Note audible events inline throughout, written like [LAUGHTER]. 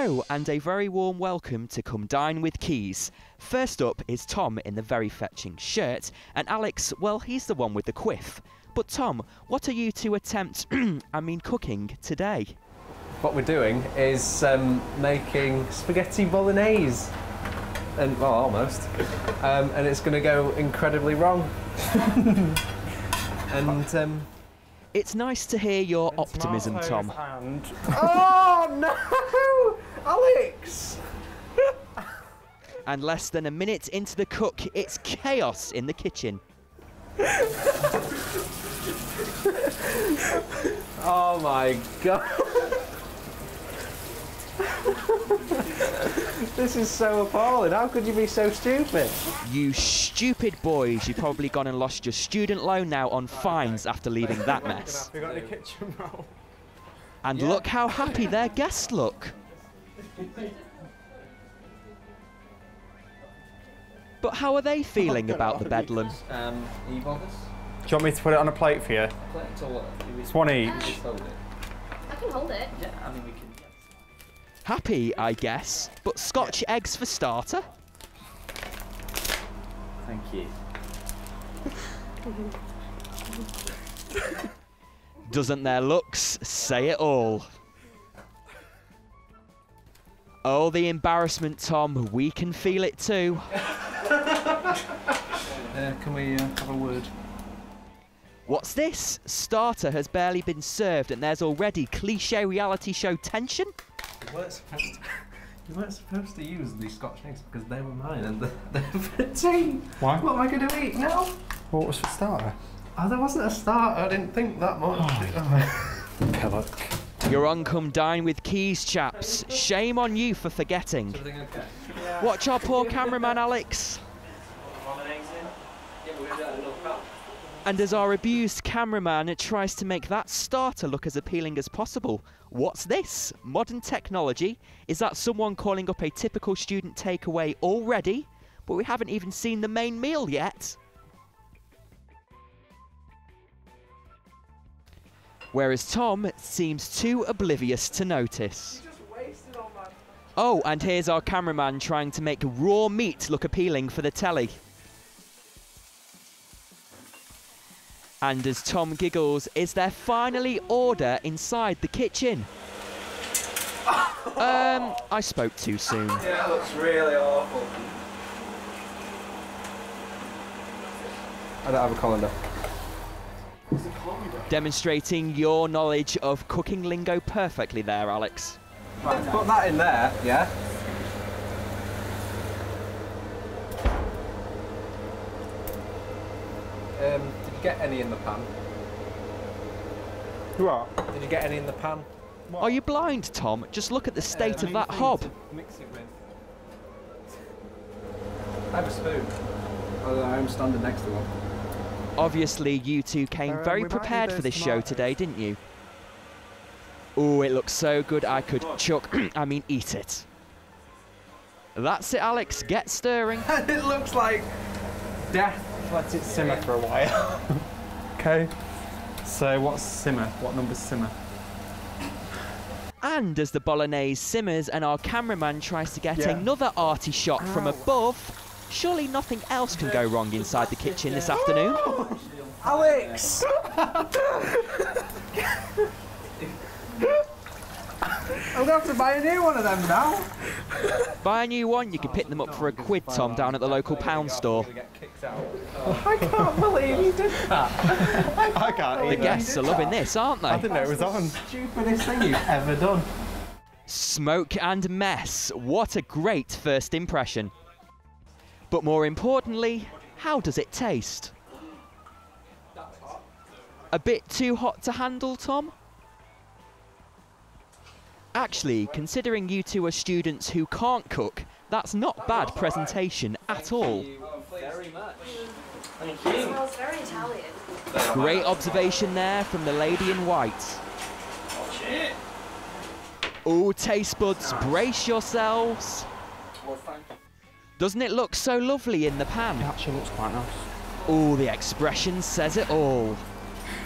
And a very warm welcome to Come Dine with Quays. First up is Tom in the very fetching shirt, and Alex, well, he's the one with the quiff. But Tom, what are you to attempt, [CLEARS THROAT] I mean cooking, today? What we're doing is um, making spaghetti bolognese. And, well, almost. Um, and it's going to go incredibly wrong. [LAUGHS] and, um, It's nice to hear your optimism, Tom. And oh [LAUGHS] no! Alex! And less than a minute into the cook, it's chaos in the kitchen. [LAUGHS] Oh my god. [LAUGHS] this is so appalling. How could you be so stupid? You stupid boys, you've probably gone and lost your student loan now on fines after leaving that mess. we [LAUGHS] got the kitchen roll. And look how happy their guests look. But how are they [LAUGHS] feeling about the bedlam? Um, are you bothered? Do you want me to put it on a plate for you? It's one each. I can hold it. Yeah, I mean we can. Happy, I guess, but Scotch eggs for starter? Thank you. Doesn't their looks say it all? Oh, the embarrassment, Tom. We can feel it too. [LAUGHS] Uh, can we uh, have a word? What's this? Starter has barely been served and there's already cliche reality show tension? You weren't supposed to. [LAUGHS] You weren't supposed to use these Scotch eggs because they were mine and [LAUGHS] they're, they're for tea. Why? What am I going to eat now? What was for starter? Oh, there wasn't a starter. I didn't think that much. Oh. Pillock. You're on Come Dine with Quays, chaps. Shame on you for forgetting. Everything okay? Watch our poor cameraman, Alex. Yeah, we're going to do a little cup. And as our abused cameraman tries to make that starter look as appealing as possible, what's this? Modern technology? Is that someone calling up a typical student takeaway already? But we haven't even seen the main meal yet. Whereas Tom seems too oblivious to notice. Oh, and here's our cameraman trying to make raw meat look appealing for the telly. And as Tom giggles, is there finally order inside the kitchen? Um, I spoke too soon. Yeah, it looks really awful. I don't have a colander. Demonstrating your knowledge of cooking lingo perfectly there, Alex. Right, put that in there, yeah? Um, did you get any in the pan? What? Did you get any in the pan? Are you blind, Tom? Just look at the state Uh, of that hob. Mix it with. I have a spoon. Oh, I'm standing next to one. Obviously, you two came Uh, very we might need prepared for those this show today, didn't you? Oh, it looks so good I could chuck, [CLEARS THROAT] I mean eat it. That's it, Alex. Get stirring. [LAUGHS] it looks like death. Let it simmer for a while. [LAUGHS] okay. So what's simmer? What number's simmer? And as the bolognese simmers and our cameraman tries to get Yeah. another arty shot from above, surely nothing else can go wrong inside the kitchen this afternoon. Alex! I'm gonna have to buy a new one of them now. Buy a new one, you can pick them up for a quid, Tom, down at the local pound store. I can't believe you did that. [LAUGHS] I can't The guests are loving this, aren't they? I they? didn't know it was on. Stupidest thing you've ever done. Smoke and mess. What a great first impression. But more importantly, how does it taste? A bit too hot to handle, Tom? Actually, considering you two are students who can't cook, that's not bad presentation at all. Very much. Thank It smells very Italian. Great observation there from the lady in white. Oh, taste buds, brace yourselves. Doesn't it look so lovely in the pan? It actually looks quite nice. Oh, the expression says it all.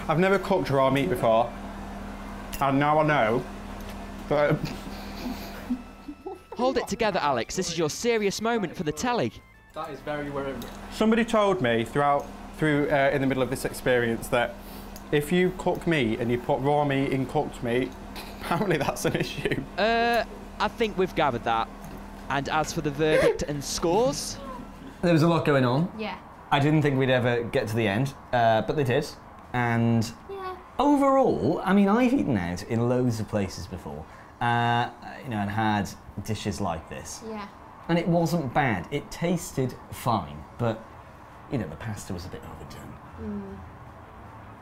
I've never cooked raw meat before, and now I know that Hold it together, Alex. This is your serious moment for the telly. That is very worrying. Somebody told me throughout, through uh, in the middle of this experience that if you cook meat and you put raw meat in cooked meat, [LAUGHS] apparently that's an issue. Uh, I think we've gathered that. And as for the verdict and scores, There was a lot going on. Yeah. I didn't think we'd ever get to the end, uh, but they did. And Yeah. overall, I mean, I've eaten out in loads of places before, uh, you know, and had dishes like this. Yeah. And it wasn't bad. It tasted fine, but, you know, the pasta was a bit overdone.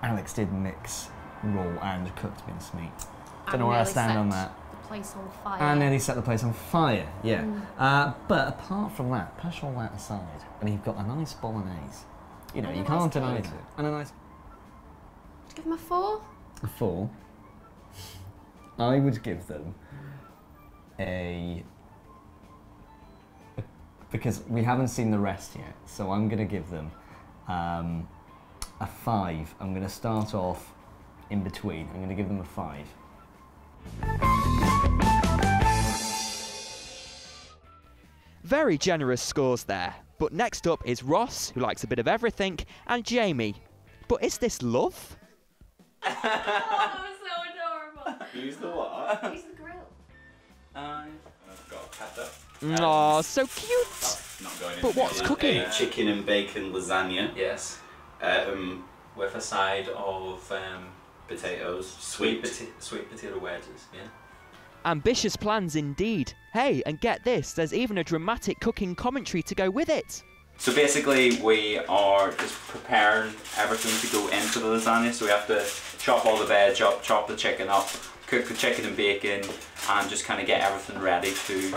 Alex did mix raw and cooked mince meat. Don't know where I stand on that. The place on fire. And nearly set the place on fire, yeah. Mm. Uh, but apart from that, push all that aside, and you've got a nice bolognese. You know, And you nice can't deny it. And a nice Give him a four. A four. I would give them a. Because we haven't seen the rest yet, so I'm going to give them um, a five. I'm going to start off in between. I'm going to give them a five. very generous scores there. But next up is Ross, who likes a bit of everything, and Jamie. But is this love? [LAUGHS] that was so adorable. Use the what? Use the grill. I've got a pepper. Aw, so cute. That's not going in. But what's there. cooking? A chicken and bacon lasagna. Yes, Um, with a side of um, potatoes. sweet, Sweet. pota- sweet potato wedges. Yeah. Ambitious plans indeed. Hey, and get this, there's even a dramatic cooking commentary to go with it. So basically, we are just preparing everything to go into the lasagna. So we have to chop all the veg up, chop the chicken up, cook the chicken and bacon, and just kind of get everything ready to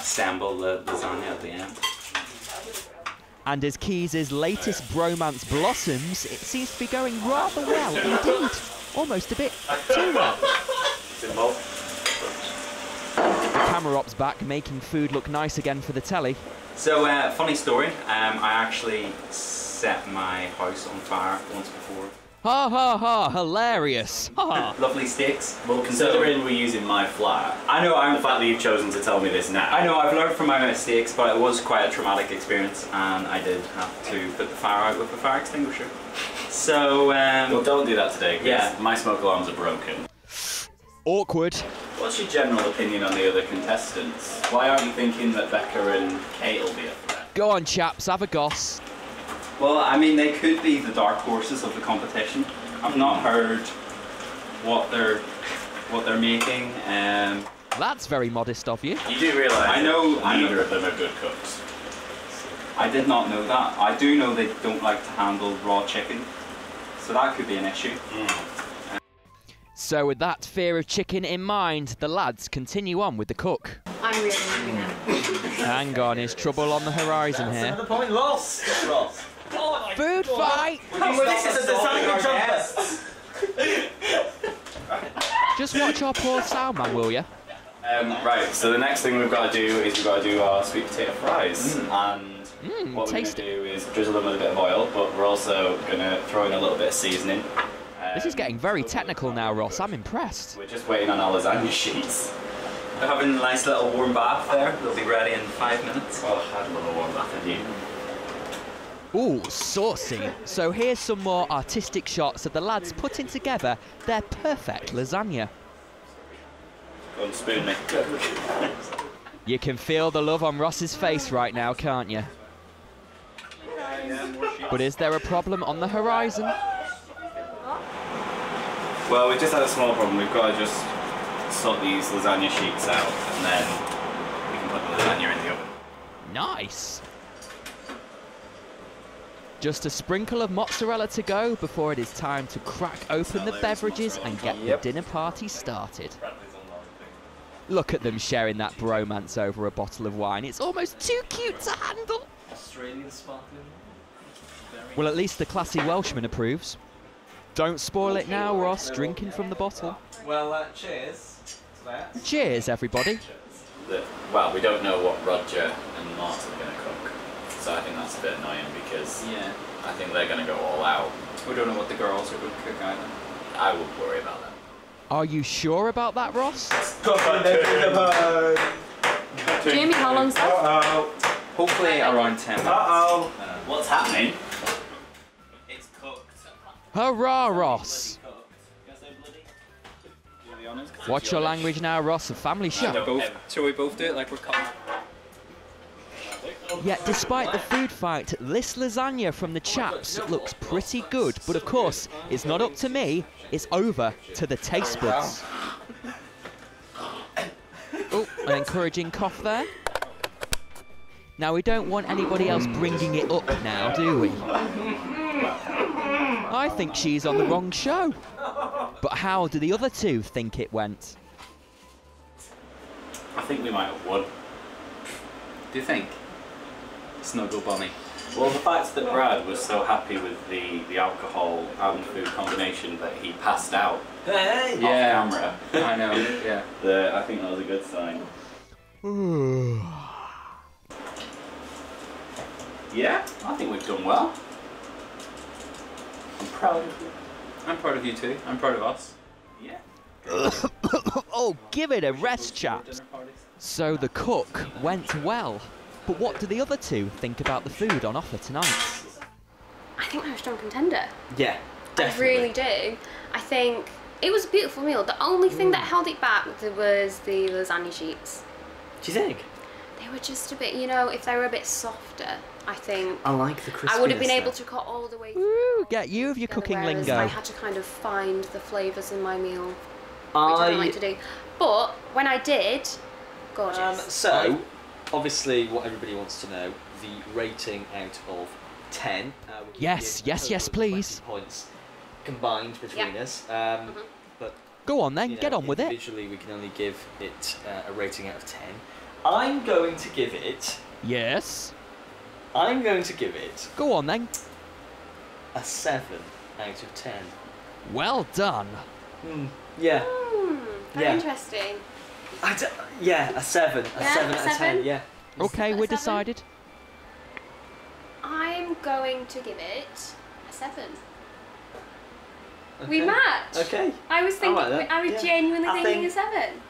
assemble the lasagna at the end. And as Quays' latest bromance blossoms, it seems to be going rather well indeed. Almost a bit too well. The camera op's back, making food look nice again for the telly. So, uh, funny story. Um, I actually set my house on fire once before. Ha ha ha, hilarious. Ha ha. Lovely sticks. Well, considering we're using my flat, I know the I'm. the fact that you've chosen to tell me this now. I know I've learned from my mistakes, but it was quite a traumatic experience, and I did have to put the fire out with a fire extinguisher. So, Well, um, don't do that today, 'cause Yeah. my smoke alarms are broken. Awkward. What's your general opinion on the other contestants? Why aren't you thinking that Becca and Kate will be up there? Go on, chaps, have a goss. Well, I mean, they could be the dark horses of the competition. I've not heard what they're what they're making. Um, That's very modest of you. You do realise I know- neither of them are good cooks. I did not know that. I do know they don't like to handle raw chicken, so that could be an issue. So, with that fear of chicken in mind, the lads continue on with the cook. I'm really hungry now. Hang on, is trouble on the horizon here? point lost. Ross. Food fight! this is a designer jumper. Just watch our poor sound man, will ya? Um, right, so the next thing we've got to do is we've got to do our sweet potato fries. And Mmm, what we're going to do is drizzle them with a bit of oil, but we're also going to throw in a little bit of seasoning. This is Um, getting very technical now, Ross. I'm impressed. We're just waiting on our lasagna sheets. They're having a nice little warm bath there. They'll be ready in five minutes. Oh, I'd love a warm bath with you. Ooh, saucy. So here's some more artistic shots of the lads putting together their perfect lasagna. Go and spoon me. [LAUGHS] You can feel the love on Ross's face right now, can't you? But is there a problem on the horizon? Well, we just had a small problem. We've got to just sort these lasagna sheets out, and then we can put the lasagna in the oven. Nice. Just a sprinkle of mozzarella to go before it is time to crack open the beverages and get the dinner party started. Look at them sharing that bromance over a bottle of wine. It's almost too cute to handle. Well, at least the classy Welshman approves. Don't spoil it now, Ross, drinking from the bottle. Well, uh, cheers to that. Cheers, everybody. Well, we don't know what Roger and Martin are going to cook, so I think that's a bit annoying because Yeah. I think they're going to go all out. We don't know what the girls are going to cook either. I would worry about that. Are you sure about that, Ross? Jamie Holland stuff. Uh-oh. Hopefully around 10 minutes. Uh-oh. Uh, What's happening? It's cooked. Hurrah, Ross! Cooked. You guys say bloody? Do the honours, 'cause it's Watch your language now, Ross. A family show. don't Both, shall we both do it like we're cutting? Yet, despite the food fight, this lasagna from the chaps looks pretty good. But of course, it's not up to me, it's over to the taste buds. Oh, an encouraging cough there. Now, we don't want anybody else bringing it up now, do we? I think she's on the wrong show. But how do the other two think it went? I think we might have won. Do you think? Snuggle bunny. Well, the fact that Brad was so happy with the, the alcohol and food combination that he passed out Hey! Yeah. off camera, I know, yeah. [LAUGHS] the, I think that was a good sign. [SIGHS] yeah, I think we've done well. I'm proud of you. I'm proud of you too. I'm proud of us. Yeah. [COUGHS] oh, give it a rest, chaps. So the cook went well. But what do the other two think about the food on offer tonight? I think they're a strong contender. Yeah, definitely. I really do. I think it was a beautiful meal. The only thing that held it back was the lasagna sheets. Do you think? They were just a bit, you know, if they were a bit softer, I think I like the crispiness. I would have been able to cut all the way Woo, get you of your together, cooking whereas lingo. I had to kind of find the flavours in my meal, which I, don't like to do. But when I did, gorgeous. Um, so, obviously, what everybody wants to know the rating out of 10. Uh, Yes, yes, yes, please. Points combined between Yeah. us. Um, Mhm. But Go on then, you know, get on with it. Individually, we can only give it uh, a rating out of 10. I'm going to give it. Yes. I'm going to give it Go on then. a 7 out of 10. Well done. Hmm. Yeah. Hmm, very Yeah. interesting. I d- yeah, a 7. A Yeah, 7 a out of 10, yeah. Okay, we're seven? decided. I'm going to give it a seven. We Okay. match. Okay. I was thinking, like I was yeah. genuinely I thinking think- a seven.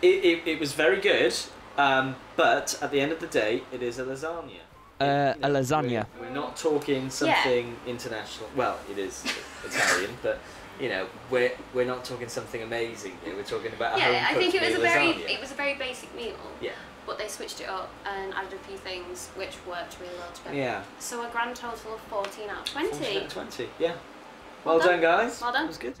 It, it, it was very good, um, but at the end of the day, it is a lasagna. Uh, You a lasagna. We're, we're not talking something international. Well, it is Italian, but you know, we're we're not talking something amazing here. We're talking about a Yeah, I think it was a home-cooked very, lasagna. it was a very basic meal. Yeah. But they switched it up and added a few things which worked really well together. Yeah. So a grand total of 14 out of 14 20. out of 20. Yeah. Well, Well done, done. guys. Well done. That was good.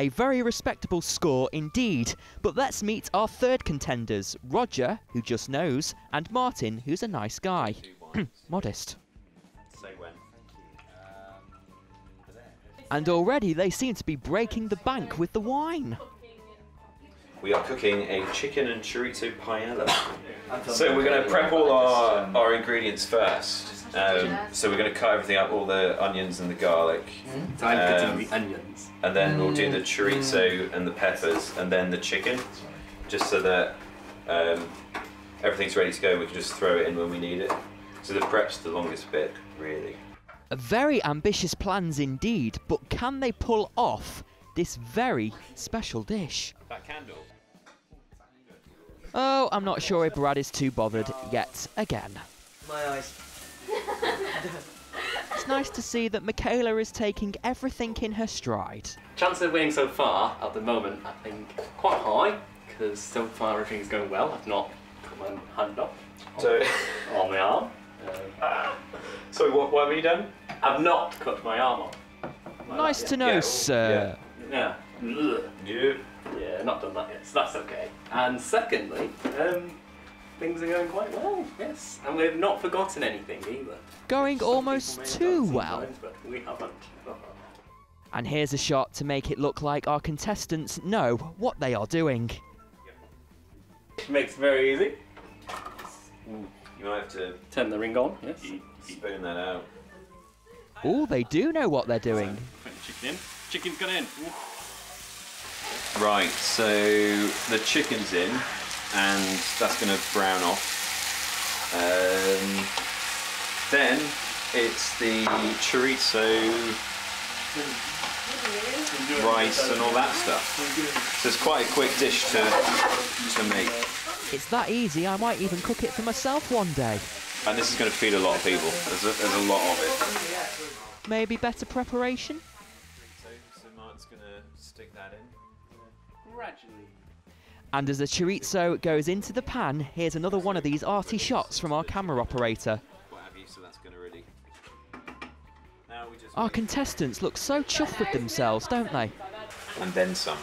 A very respectable score indeed. But let's meet our third contenders Roger, who just knows, and Martin, who's a nice guy. [CLEARS THROAT] Modest. And already they seem to be breaking the bank with the wine. We are cooking a chicken and chorizo paella. So we're going to prep all our, our ingredients first. Um, so we're going to cut everything up, all the onions and the garlic, So I'm Um, cutting the onions. and then we'll do the chorizo and the peppers, and then the chicken, just so that um, everything's ready to go. We can just throw it in when we need it. So the prep's the longest bit, really. Very ambitious plans indeed, but can they pull off this very special dish? That candle. Oh, I'm not sure if Brad is too bothered yet again. My eyes. [LAUGHS] It's nice to see that Michaela is taking everything in her stride. Chances of winning so far, at the moment, I think quite high, because so far everything's going well. I've not put my hand up So, on my arm. [LAUGHS] Um, sorry, what, what have you done? I've not cut my arm off. Nice to know, Yeah, sir. Yeah. Ugh. Yeah. Yeah, not done that yet, so that's okay. And secondly, um, things are going quite well, yes. And we've not forgotten anything either. Going Some almost people may have too well. But we haven't. And here's a shot to make it look like our contestants know what they are doing. Makes it very easy. You might have to Turn the ring on, yes. spoon that out. Oh, they do know what they're doing. Chicken in. Chicken's gone in. Ooh. Right, so the chicken's in, and that's going to brown off. Um, then it's the chorizo rice and all that stuff. So it's quite a quick dish to to make. It's that easy, I might even cook it for myself one day. And this is going to feed a lot of people. There's a, there's a lot of it. Maybe better preparation? So, so Martin's going to stick that in. Gradually. And as the chorizo goes into the pan, here's another one of these arty shots from our camera operator. You, so that's going to really... Now we just Our contestants look so chuffed with themselves, don't they? And then some.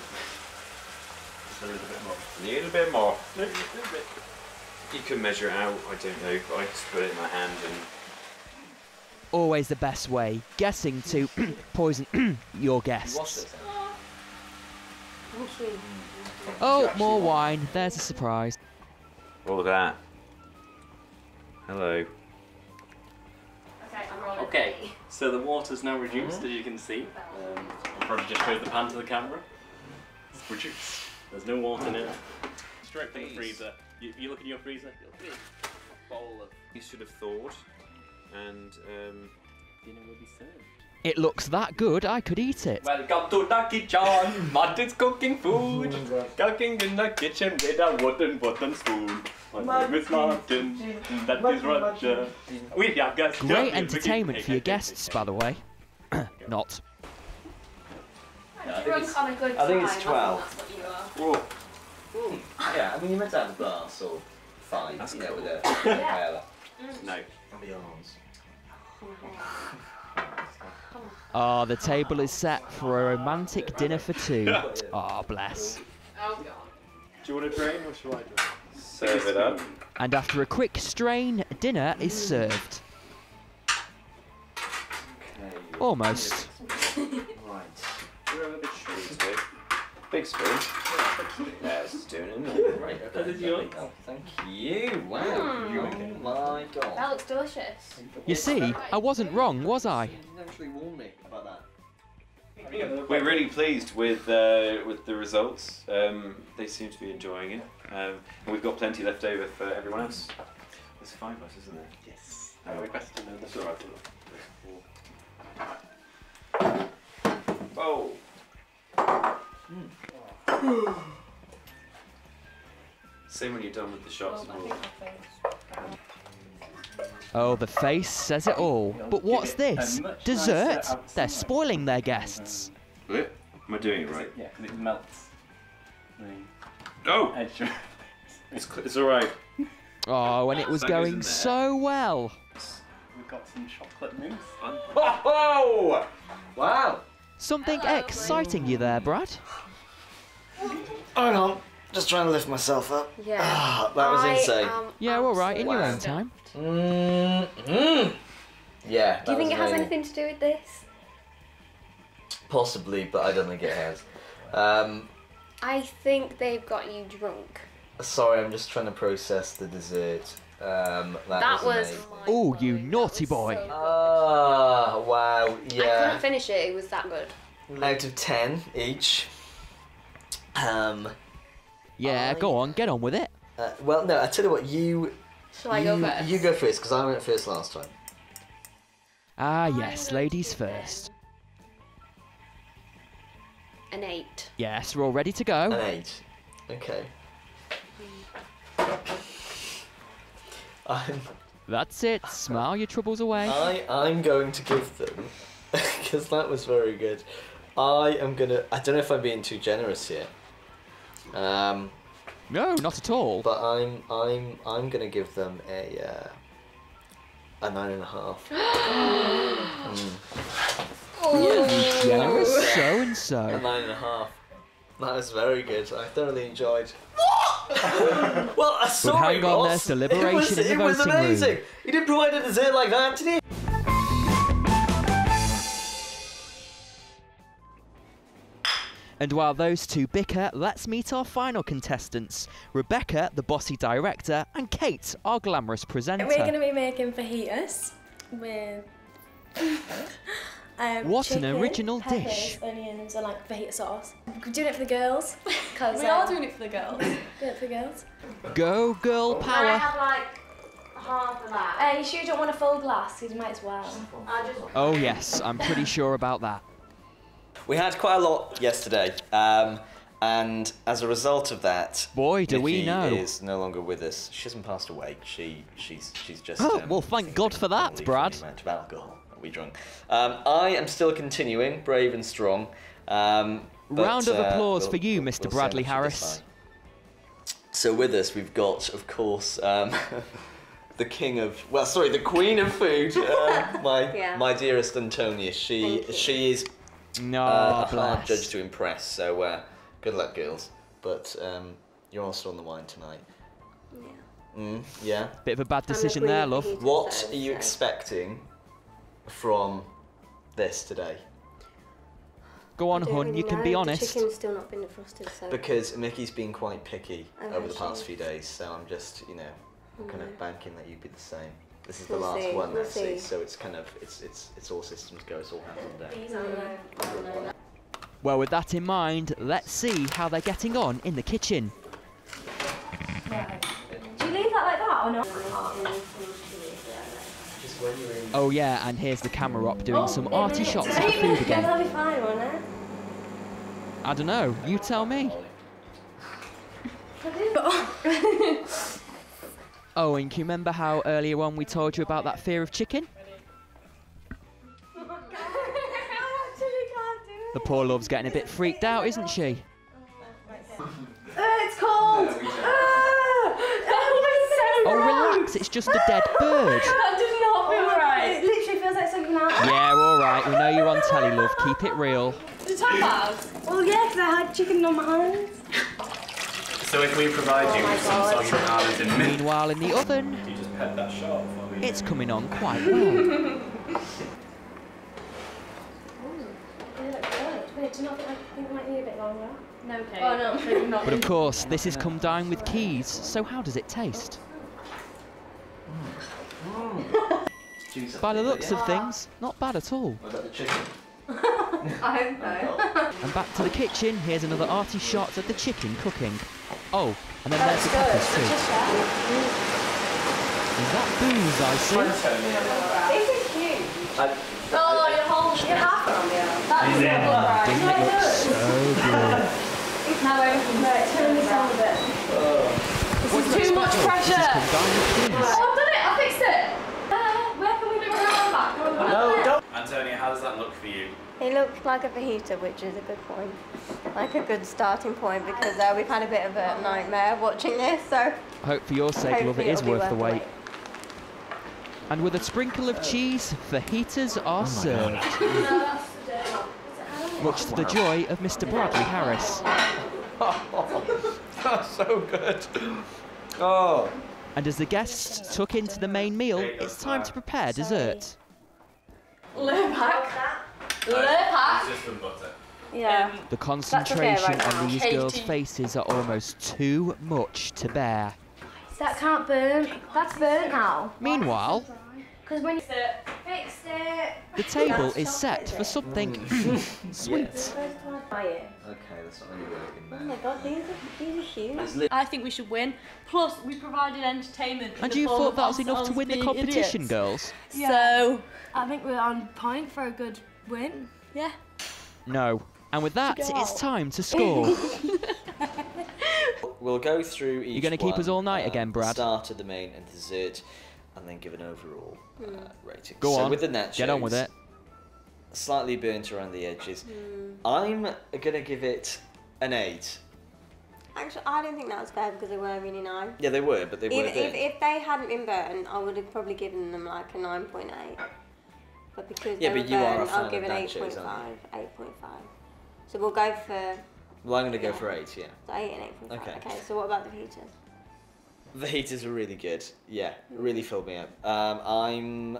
Need a bit more. You can measure it out, I don't know. I just put it in my hand and Always the best way, guessing to [COUGHS] poison [COUGHS] your guests. Oh, more wine, there's a surprise. all of that. Hello. Okay, I'm rolling. Okay, so the water's now reduced, as you can see. Um, I'll probably just show the pan to the camera. It's reduced. There's no water in it. Straight from the freezer. You, you look in your freezer, you'll see a bowl of You should have thawed. And um, dinner will be served. It looks that good, I could eat it. Welcome to the kitchen. Martin's cooking food. [LAUGHS] Cooking in the kitchen with a wooden button spoon. My name is Martin. That is Roger. We have guests. Great entertainment for your guests, by the way. [COUGHS] Not. Drunk on a good I think it's 12. That's what you are. Hmm. Yeah, I mean, you meant to have a glass or five, That's you know, with a [COUGHS] Yeah. paella. no. And the arms. Ah, the table is set for a romantic dinner for two. [LAUGHS] Ah, bless. Oh. Do you want a drain or shall I drain? Serve it up. And after a quick strain, dinner is served. Okay. Almost. Right. Big spoon. Yeah, it's doing it. Right, That okay. yours. Oh, thank you. Wow. Mm. Oh my god. That looks delicious. You see, I wasn't wrong, was I? Actually warn me about that. We're really pleased with uh, with the results. Um, they seem to be enjoying it, um, and we've got plenty left over for everyone else. There's five of us, isn't there? Yes. I request to know the That's all right. Oh. [SIGHS] Say when you're done with the shots. and we'll- Oh, the face says it all. But what's this? Dessert? They're spoiling their guests. Wait, Am I doing it right? Yeah, because it melts. The Oh, it's, it's all right. Oh, and it was That goes in going so well. We've got some chocolate mousse. Oh! Wow. Something Hello, exciting you there, Brad? Hang on. Just trying to lift myself up. Yeah. Ah, that was I insane. am Yeah, all right, in your own time. Mm-hmm. Yeah. Do you think was it has amazing. anything to do with this? Possibly, but I don't think it has. Um, I think they've got you drunk. sorry, I'm just trying to process the dessert. Um, that, That was. amazing. Oh, you naughty was boy. so good. Ah, wow. I Yeah. couldn't finish it. It was that good. Out of ten each. Um. Yeah, I- go on, get on with it. Uh, well, no. I tell you what. You. Shall I you, go first? You go first because I went first last time. Ah, yes, ladies first. An eight. Yes, we're all ready to go. An eight. Okay. I'm. That's it. Smile your troubles away. I I'm going to give them [LAUGHS] because that was very good. I am gonna. I don't know if I'm being too generous here. Um, No, not at all. but I'm I'm I'm gonna give them a uh, a nine and a half. [GASPS] Mm, Oh. Generous so and so. a nine and a half. That was very good. I thoroughly enjoyed. [LAUGHS] well, uh, sorry, hang on, boss. there's deliberation it was, in the it was voting room. amazing. You didn't provide a dessert like that, did you? And while those two bicker, let's meet our final contestants Rebecca, the bossy director, and Kate, our glamorous presenter. We're going to be making fajitas with. Um, What an chicken, original peppers, dish. Onions and like fajita sauce. We're doing it for the girls. [LAUGHS] Cause, We are um, doing it for the girls. [COUGHS] Do it for the girls. Go, girl power! I have like half of that? Uh, you sure you don't want a full glass? Because you might as well. Just. Oh, yes, I'm pretty sure about that. We had quite a lot yesterday, um, and as a result of that, Boy, do we Nikki know. is no longer with us. She hasn't passed away. She she's she's just. Oh, um, well, thank God for that, Brad. amount of alcohol that we drunk. Um, I am still continuing, brave and strong. Um, but, Round of uh, applause we'll- for you, Mr. we'll Bradley how much of this Harris. So with us, we've got, of course, um, [LAUGHS] the king of well, sorry, the queen of food, uh, [LAUGHS] my Yeah. my dearest Antonia. She she is No, uh, a hard judge to impress. So uh, good luck, girls. But um, you're also on the wine tonight. Yeah. Mm, yeah. Bit of a bad decision there, love. What are you expecting from this today? Go on, hun, really you can know. be The honest. chicken's still not been defrosted, so. Because Mickey's been quite picky Oh, over the past few days, so I'm just, you know, kind of banking that you'd be the same. This is the We'll last see, one, we'll let's see. see. So it's kind of, it's it's it's all systems go, it's all hands on deck. Mm-hmm. Well, with that in mind, let's see how they're getting on in the kitchen. Do you leave that like that or not? Oh yeah, and here's the camera op doing some Oh, arty shots of the food again. That'll be fine, won't it? I don't know, you tell me. [LAUGHS] Oh, and can you remember how earlier on we told you about that fear of chicken? The poor love's getting a bit freaked out, isn't she? Uh, it's cold! Ah! [LAUGHS] Oh, relax, it's just a dead bird. [LAUGHS] That did not feel right. It literally feels like something out. Yeah, alright, we know you're on telly, love, keep it real. The time? Well, oh, yeah, because I had chicken on my hands. So if we provide you oh with some soggy bananas in milk, Meanwhile, in the oven, you just pet that shot for me. it's coming on quite well. [LAUGHS] Oh, they look good. Wait, do you not think, I think it might a bit longer? No, Kate. Oh, no, maybe not. But of course, this has Come Dine with Quays, so how does it taste? [LAUGHS] By the looks of things, not bad at all. What about the chicken? [LAUGHS] I hope so. [LAUGHS] And back to the kitchen, here's another arty shot of the chicken cooking. Oh, and then there's the peppers too. Is that booze I see? This is cute. I, Oh, you're holding your hat on me. That's Is it? so right. Doesn't it look so good? Now everything's right. Turn this on a bit. Oh. This What is do you too much expect. This has pressure. Come Dine with Quays. Oh, I've done it. I fixed it. Uh, where can we put it on back? No, don't. Antonia, how does that look for you? It looks like a fajita, which is a good point. Like a good starting point because uh, we've had a bit of a nightmare watching this, so I hope for your sake, love, it is hopefully is it'll be worth the wait. And with a sprinkle of cheese, fajitas Oh are served. Much to the joy of Mr. Bradley Harris. [LAUGHS] [LAUGHS] that's so good. Oh. And as the guests tuck into the main meal, it's time to prepare dessert. Lepak. Uh, it's Lepak. just some butter. yeah. Um, the concentration right on these girls' faces are almost too much to bear. That can't burn. That's burnt now. Meanwhile, Because when you fixed it. The table is set for something [LAUGHS] sweet. First I. Okay, that's not really working Oh my god, these are, these are huge. I think we should win. Plus, we provided entertainment. And you thought that was enough to win the competition, idiots. girls? So, I think we're on point for a good win. yeah. No. And with that, it's time to score. [LAUGHS] We'll go through each You're gonna keep us all night um, again, Brad? Starter, the main, and dessert, and then give an overall uh, rating. Go so on, with the nachos, get on with it. Slightly burnt around the edges. Hmm. I'm gonna give it an eight. Actually, I don't think that was fair because they were really nice. Yeah, they were, but they were If, if, they hadn't been burnt, I would have probably given them like a 9.8. But because Yeah, they but were you are a burnt, fan I'll give it 8.5. 8.5. So we'll go for well, I'm gonna go for eight. Yeah, so 8 and 8.5. Okay. Okay. so what about the fajitas? The fajitas were really good. Yeah, really filled me up. Um, I'm.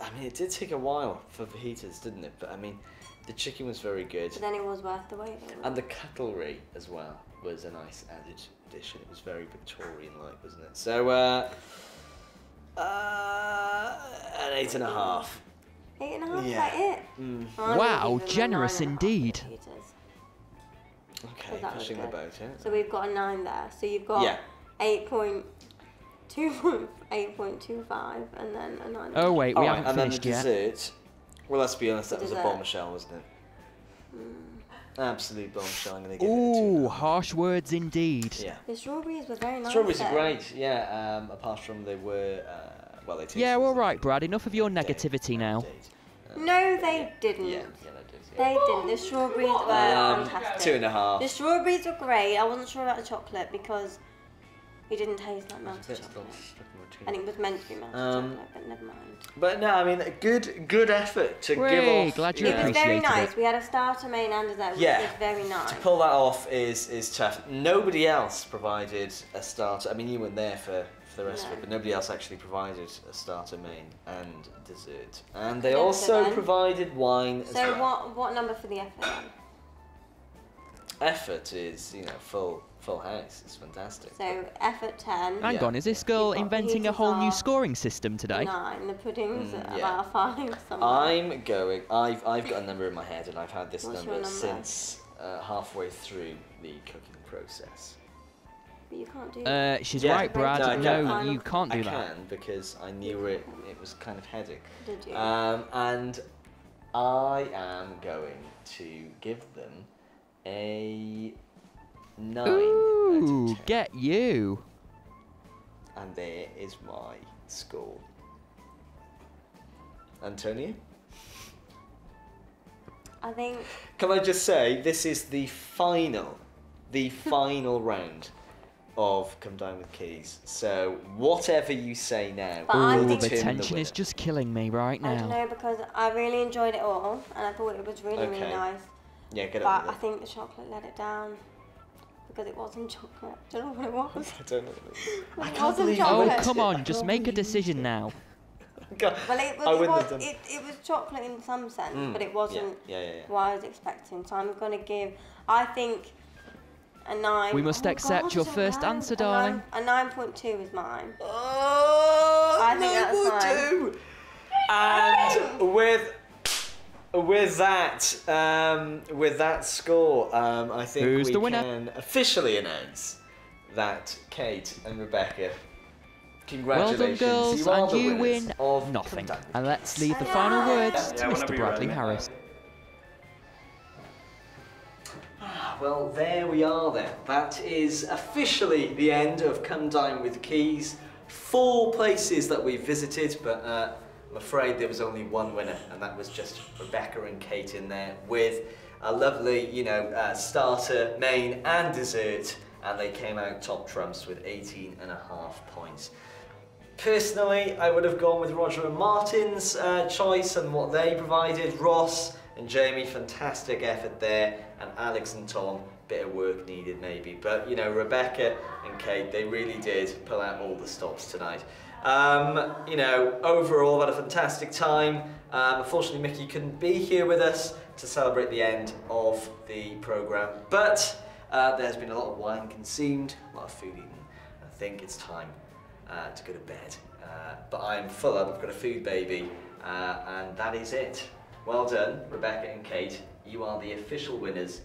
I mean, it did take a while for the fajitas, didn't it? But I mean, the chicken was very good. But then it was worth the wait. And the cutlery as well was a nice added addition. It was very Victorian-like, wasn't it? So, uh, uh, an eight and a half. it? Eight and a half, is Yeah. that it? Mm. I'm Wow, give them a generous nine and a half indeed. Okay, that pushing the boat, yeah. So we've got a 9 there. So you've got Yeah. 8.2, 8.25 and then a 9. Oh wait, we Alright, haven't and then the finished yet. dessert. Well, let's be honest, that was a Dessert. bombshell, wasn't it? Absolute bombshell. I'm going to give it. Ooh, harsh words indeed. Yeah. The strawberries were very nice. Strawberries are though. great. Yeah. Um, apart from they were uh, well, they tasted. Yeah, all right, Brad. Enough of your negativity now. No, they didn't. Yeah. They didn't. The strawberries were Um, fantastic. two and a half. The strawberries were great. I wasn't sure about the chocolate because it didn't taste like melted bit chocolate. stuck in. And it was meant to be melted Um, chocolate, but never mind. But no, I mean, a good, good effort to Hooray, give off. glad you know, It was very nice. it. We had a starter, main, and dessert, which Yeah. was very nice. To pull that off is is tough. Nobody else provided a starter. I mean, you weren't there for, for the rest of it, but nobody else actually provided a starter, main, and dessert. And they Never also provided wine as So well. what what number for the effort then? Effort is, you know, full full house. It's fantastic. So effort ten. Hang on, is this girl inventing a whole new scoring system today? Nine. The puddings Mm, are yeah. about five. Somewhere. I'm going. I've I've got a number in my head, and I've had this number, number? since uh, halfway through the cooking process. But you can't do. Uh, she's Yeah. right, Brad. No, I No, you can't do I that. I can because I knew it. It was kind of headache. Did you? Um, and I am going to give them a nine. Ooh, get you. And there is my score. Antonia? I think Can I just say, this is the final, the [LAUGHS] final round of Come Dine with Quays. So whatever you say now But will The determine tension the is just killing me right I don't now. know because I really enjoyed it all and I thought it was really really Okay. nice. Yeah, get But I think the chocolate let it down because it wasn't chocolate. [LAUGHS] I don't know what it was. I don't know. I It can't wasn't believe Oh, come on, just make a decision now. [LAUGHS] God, Well, it, I was, it, wouldn't was have done. it, it was chocolate in some sense, Mm, but it wasn't yeah, yeah, yeah. what I was expecting. So I'm going to give, I think, a nine. We must Oh, accept God, your first know. answer, A darling. A nine point two is mine. Oh, I think no, that's will fine. do. And with with that um, with that score, um, I think Who's we the winner? can officially announce that Kate and Rebecca. Congratulations, Well Congratulations, done, girls, you are and you win of nothing. Come And let's leave the final words to Yeah, whenever Mr. Bradley ready. Harris. Well, there we are then. That is officially the end of Come Dine with Quays. Four places that we visited, but uh, I'm afraid there was only one winner, and that was just Rebecca and Kate in there with a lovely, you know, uh, starter, main, and dessert, and they came out top trumps with 18 and a half points. Personally, I would have gone with Roger and Martin's uh, choice and what they provided. Ross and Jamie, fantastic effort there, and Alex and Tom, bit of work needed maybe. But you know, Rebecca and Kate, they really did pull out all the stops tonight. Um, you know, overall, had a fantastic time. Um, unfortunately, Mickey couldn't be here with us to celebrate the end of the program, but uh, there's been a lot of wine consumed, a lot of food eaten. I think it's time uh, to go to bed. Uh, but I'm full up, I've got a food baby, uh, and that is it. Well done, Rebecca and Kate. You are the official winners